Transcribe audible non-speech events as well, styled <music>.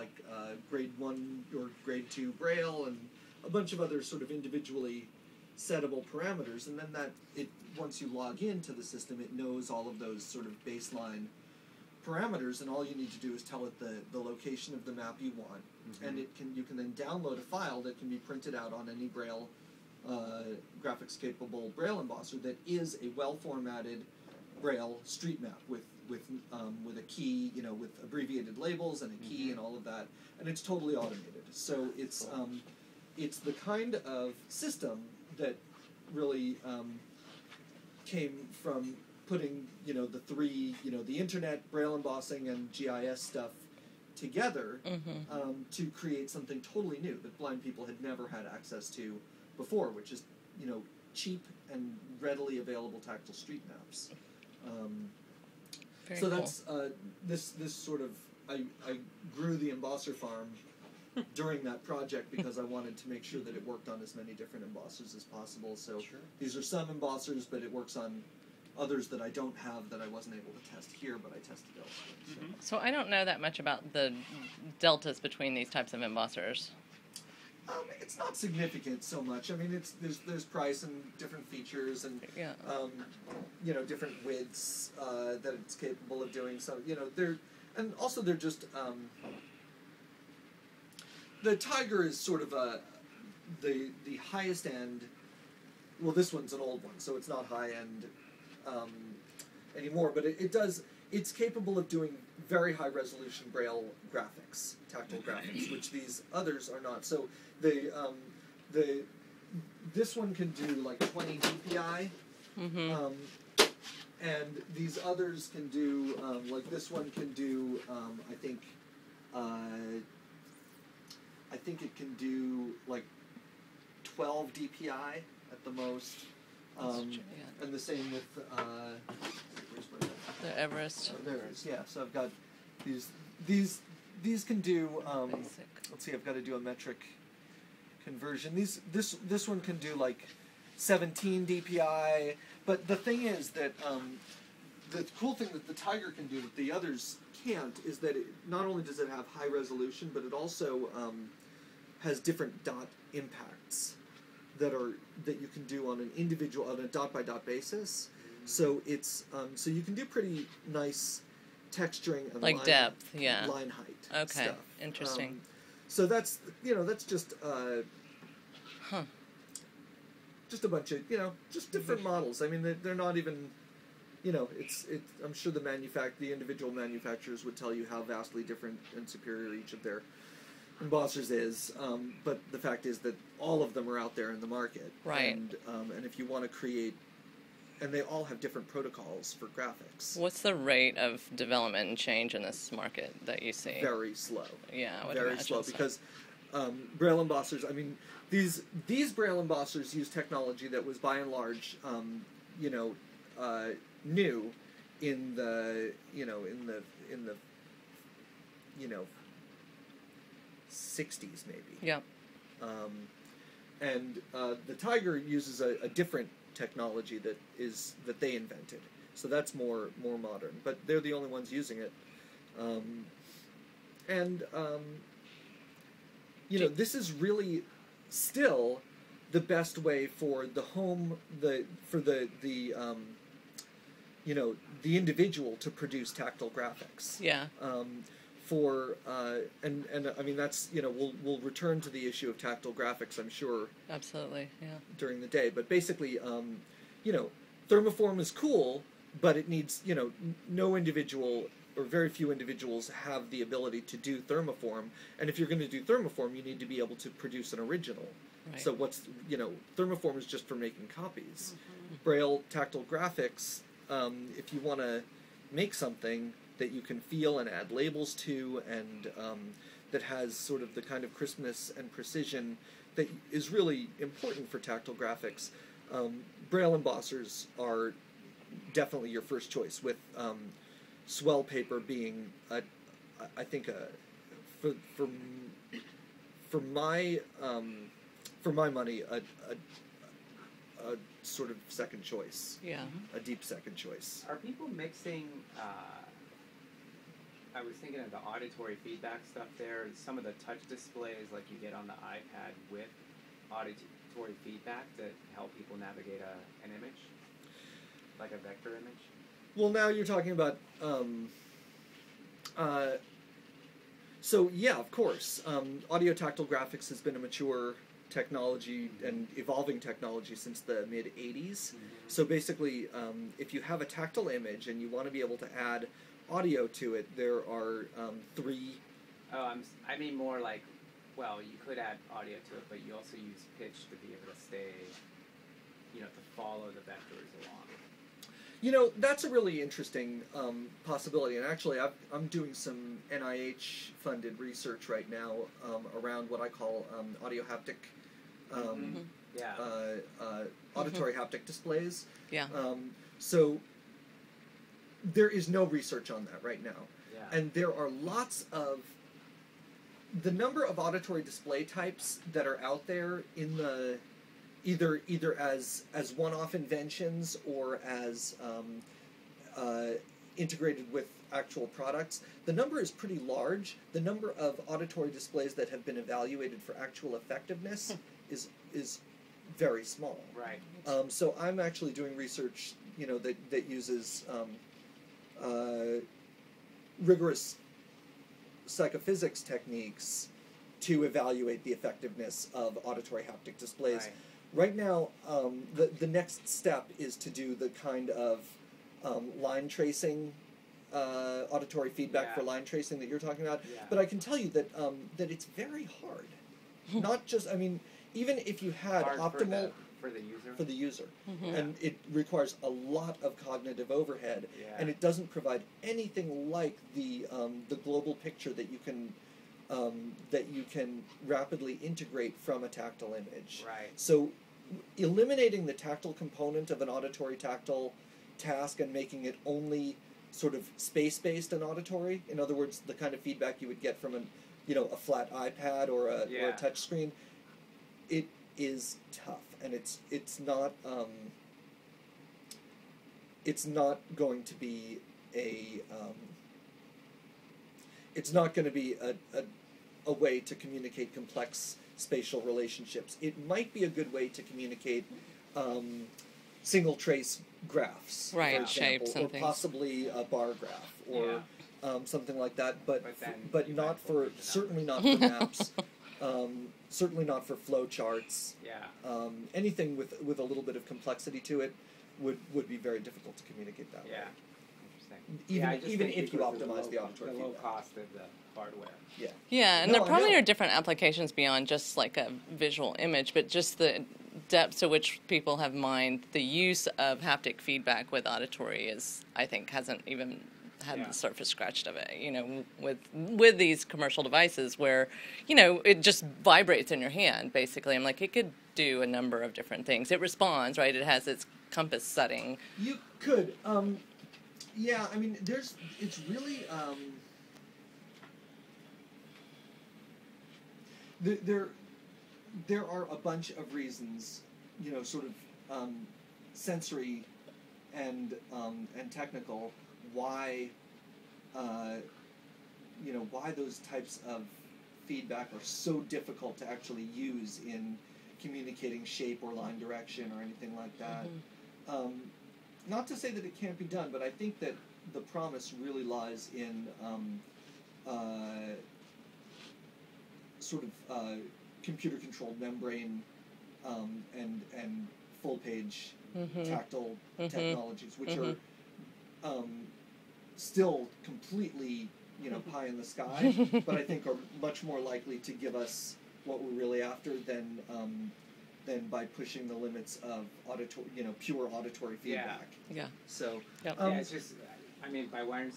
like uh, grade one or grade two braille and a bunch of other sort of individually settable parameters, and then that it once you log into the system, it knows all of those sort of baseline parameters, and all you need to do is tell it the, the location of the map you want, and it can you can then download a file that can be printed out on any braille uh, graphics capable braille embosser that is a well formatted braille street map with with um, with a key you know with abbreviated labels and a key and all of that and it's totally automated so it's um, it's the kind of system that really um, came from putting you know the three you know the internet braille embossing and GIS stuff together Mm-hmm. um, to create something totally new that blind people had never had access to before, which is you know cheap and readily available tactile street maps. Um, Very so cool. that's uh, this this sort of I, I grew the embosser farm <laughs> during that project because I wanted to make sure that it worked on as many different embossers as possible. So Sure. these are some embossers, but it works on others that I don't have that I wasn't able to test here, but I tested elsewhere. So. So I don't know that much about the deltas between these types of embossers. Um, it's not significant so much. I mean, it's there's there's price and different features and Yeah. um, you know different widths uh, that it's capable of doing. So you know they're and also they're just um, the Tiger is sort of a the the highest end. Well, this one's an old one, so it's not high end um, anymore. But it, it does. It's capable of doing very high resolution braille graphics, tactile graphics, which these others are not. So the um, the this one can do like 20 DPI, Mm-hmm. um, and these others can do um, like this one can do. Um, I think. Uh, I think it can do like 12 DPI at the most. Um, and the same with. Uh, The Everest. There it is. Yeah. So I've got these. These. These can do. Um, Basic. let's see. I've got to do a metric conversion. These. This. This one can do like 17 DPI. But the thing is that um, the cool thing that the Tiger can do that the others can't is that it, not only does it have high resolution, but it also um, has different dot impacts that are that you can do on an individual on a dot by dot basis. So it's um, so you can do pretty nice texturing and Like line, depth, yeah. line height. Okay, stuff. interesting. Um, so that's you know that's just uh, Huh. just a bunch of you know just different models. I mean they're, they're not even you know it's it. I'm sure the manufact the individual manufacturers would tell you how vastly different and superior each of their embossers is. Um, but the fact is that all of them are out there in the market. Right. And um, and if you want to create, and they all have different protocols for graphics. What's the rate of development and change in this market that you see? Very slow. yeah, very slow so. because um, braille embossers. I mean, these these braille embossers use technology that was by and large, um, you know, uh, new in the you know in the in the you know sixties maybe. Yeah. Um, and uh, the Tiger uses a, a different technology that is that they invented. So that's more more modern, but they're the only ones using it. Um, and um, you know, this is really still the best way for the home the for the the um, you know the individual to produce tactile graphics Yeah. um, for uh, and and I mean that's you know we'll we'll return to the issue of tactile graphics I'm sure Absolutely. Yeah. during the day but basically um, you know thermoform is cool but it needs you know no individual or very few individuals have the ability to do thermoform and if you're going to do thermoform you need to be able to produce an original Right. so what's you know thermoform is just for making copies braille tactile graphics um, if you want to make something that you can feel and add labels to and um, that has sort of the kind of crispness and precision that is really important for tactile graphics. Um, braille embossers are definitely your first choice with um, swell paper being a, I think a for for for my um, for my money a, a, a sort of second choice Yeah. a deep second choice Are people mixing uh, I was thinking of the auditory feedback stuff there. Some of the touch displays, like you get on the iPad with auditory feedback to help people navigate a, an image, like a vector image. Well, now you're talking about. Um, uh, so yeah, of course, um, audio tactile graphics has been a mature technology and evolving technology since the mid '80s. So basically, um, if you have a tactile image and you want to be able to add audio to it, there are um, three. Oh, I'm. I mean more like, well, you could add audio to it, but you also use pitch to be able to stay, you know, to follow the vectors along. You know, that's a really interesting um, possibility. And actually, I've, I'm doing some NIH funded research right now um, around what I call um, audio haptic, um, Mhm. Yeah. uh, uh, auditory haptic displays. Yeah. Um, so there is no research on that right now. yeah. And there are lots of the number of auditory display types that are out there in the either either as as one-off inventions or as um, uh, integrated with actual products. The number is pretty large. The number of auditory displays that have been evaluated for actual effectiveness is is very small. right. Um, so I'm actually doing research, you know, that that uses um, uh, rigorous psychophysics techniques to evaluate the effectiveness of auditory haptic displays. Right. Right now, um, the the next step is to do the kind of um, line tracing, uh, auditory feedback for line tracing that you're talking about. Yeah. But I can tell you that um, that it's very hard. <laughs> Not just, I mean, even if you had Hard optimal for the, for the user. for the user, Mhm. and it requires a lot of cognitive overhead, yeah. and it doesn't provide anything like the um, the global picture that you can um, that you can rapidly integrate from a tactile image. right. So, eliminating the tactile component of an auditory tactile task and making it only sort of space based and auditory. In other words, the kind of feedback you would get from an you know a flat iPad or a or a touch screen. It is tough, and it's it's not um, it's not going to be a um, it's not going to be a, a a way to communicate complex spatial relationships. It might be a good way to communicate um, single trace graphs, Right, for example, shapes and or things. possibly a bar graph or um, something like that. But But then but not for lose it out. certainly not for maps. <laughs> Um, certainly not for flow charts. Yeah. Um, anything with with a little bit of complexity to it would would be very difficult to communicate that Yeah. way. Interesting. Even yeah, I even if you because of optimize low, the auditory the low feedback. cost of the hardware. Yeah, Yeah, and No, there probably are different applications beyond just like a visual image, but just the depth to which people have mined the use of haptic feedback with auditory is, I think, hasn't even had Yeah. the surface scratched of it. You know, with with these commercial devices where, you know, it just vibrates in your hand. Basically, I'm like, it could do a number of different things. It responds, right? It has its compass setting. You could. Um, yeah, I mean, there's. It's really. Um, there, there, there are a bunch of reasons, you know, sort of um, sensory and um, and technical, why, uh, you know, why those types of feedback are so difficult to actually use in communicating shape or line direction or anything like that. Um, not to say that it can't be done, but I think that the promise really lies in um, uh, sort of uh, computer-controlled membrane um, and and full page Mhm. tactile Mhm. technologies, which are um, still completely you know pie in the sky, <laughs> but I think are much more likely to give us what we're really after than um, than by pushing the limits of auditory, you know, pure auditory Yeah. feedback. Yeah. So Yep. Um, yeah, it's just, I mean, by wiring